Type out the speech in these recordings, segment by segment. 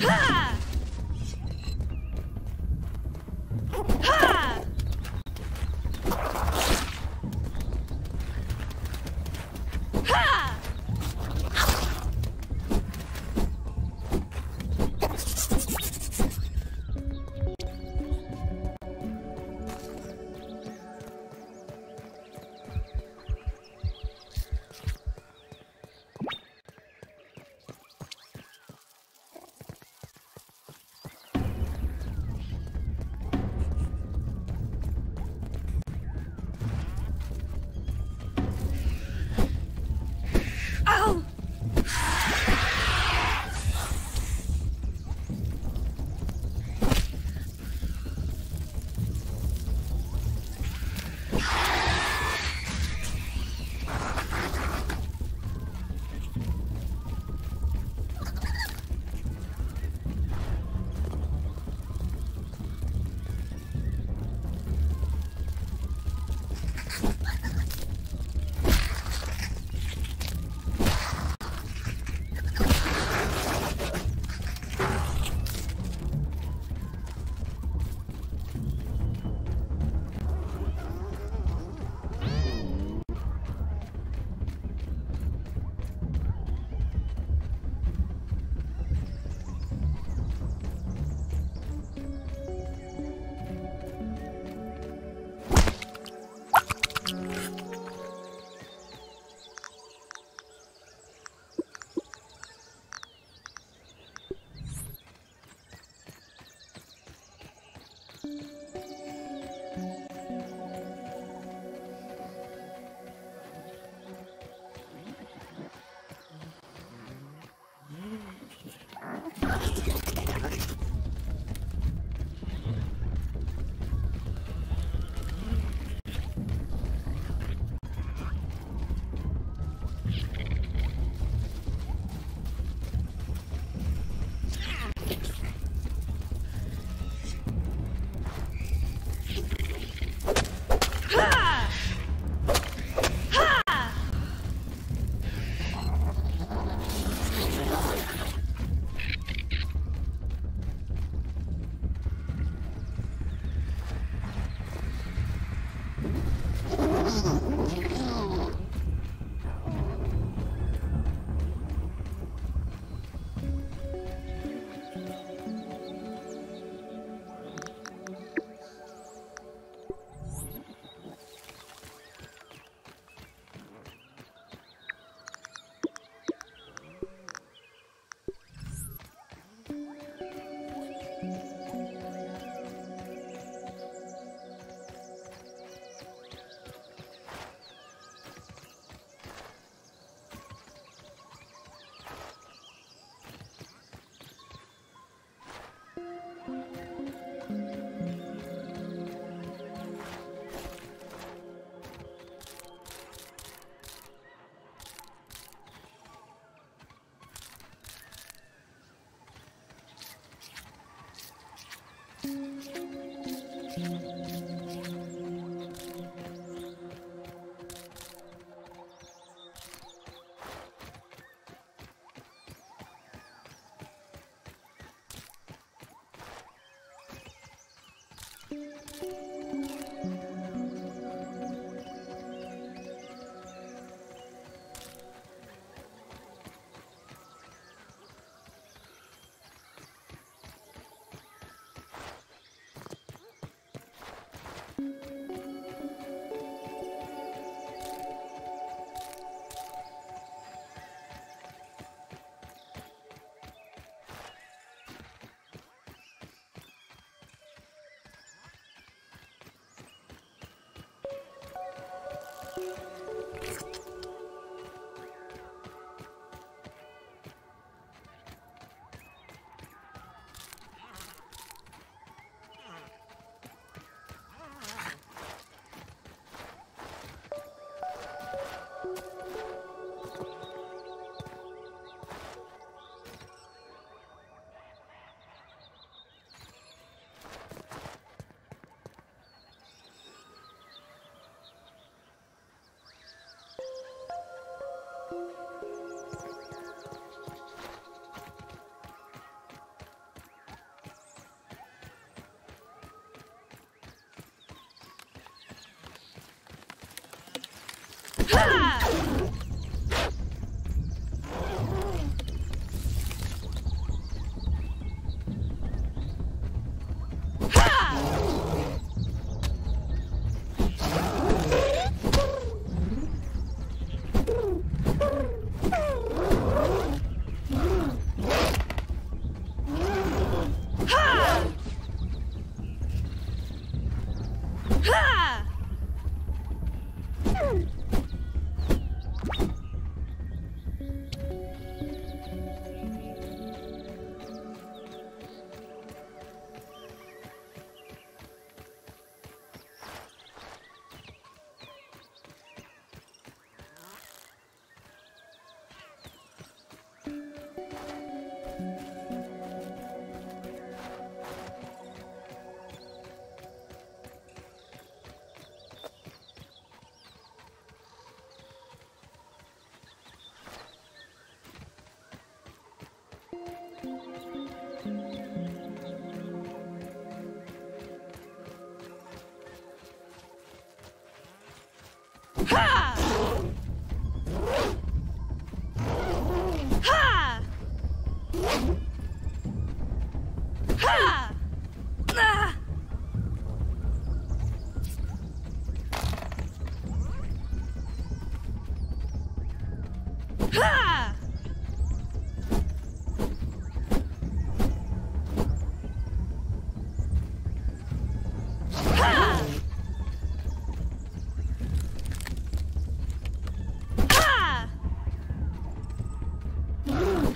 Ha!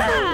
Ha!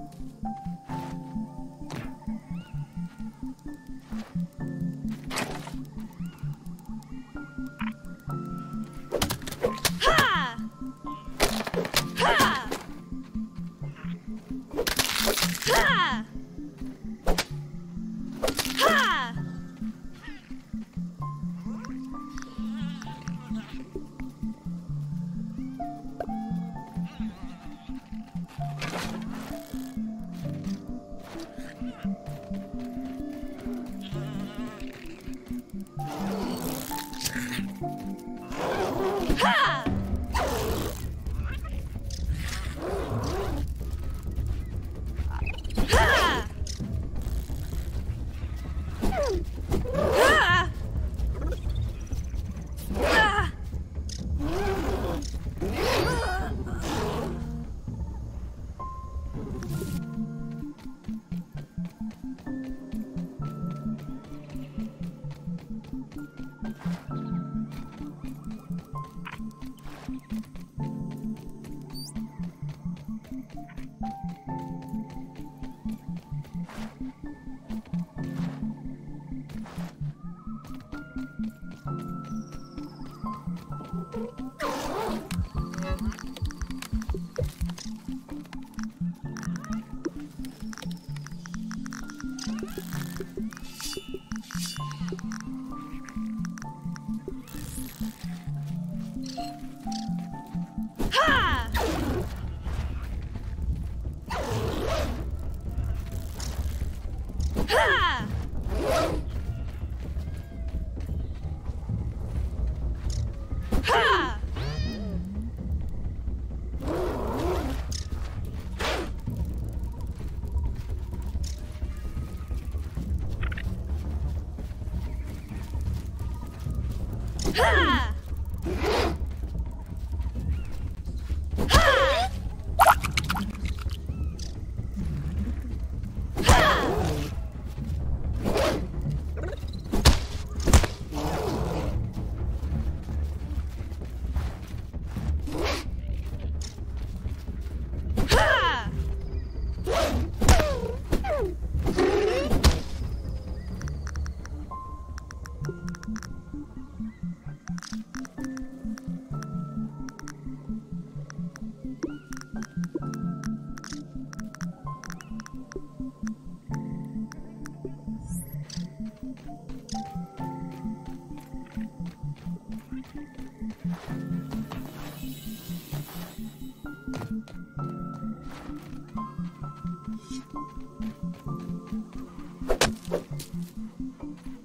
Thank you. 哈！Thank you.